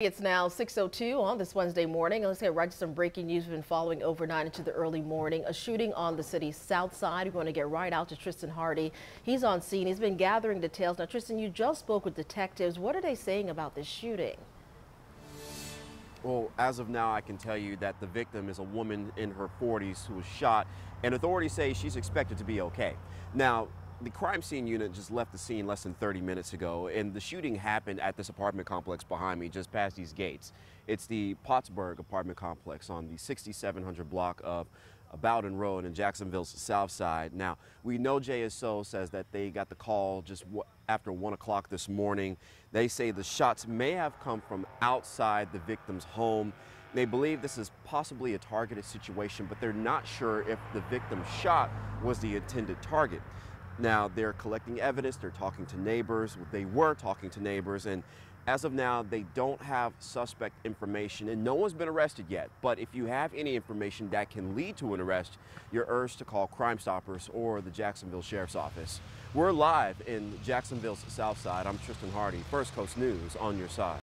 It's now 6.02 on this Wednesday morning. Let's get right to some breaking news we've been following overnight into the early morning. A shooting on the city's south side. We're going to get right out to Tristan Hardy. He's on scene. He's been gathering details. Now, Tristan, you just spoke with detectives. What are they saying about this shooting? Well, as of now, I can tell you that the victim is a woman in her 40s who was shot, and authorities say she's expected to be okay. Now, the crime scene unit just left the scene less than 30 minutes ago, and the shooting happened at this apartment complex behind me, just past these gates. It's the Pottsburg apartment complex on the 6700 block of Bowden Road in Jacksonville's south side. Now, we know JSO says that they got the call just after 1 o'clock this morning. They say the shots may have come from outside the victim's home. They believe this is possibly a targeted situation, but they're not sure if the victim shot was the intended target. Now they're collecting evidence, they're talking to neighbors, they were talking to neighbors, and as of now, they don't have suspect information and no one's been arrested yet. But if you have any information that can lead to an arrest, you're urged to call Crime Stoppers or the Jacksonville Sheriff's Office. We're live in Jacksonville's South Side. I'm Tristan Hardy, First Coast News on your side.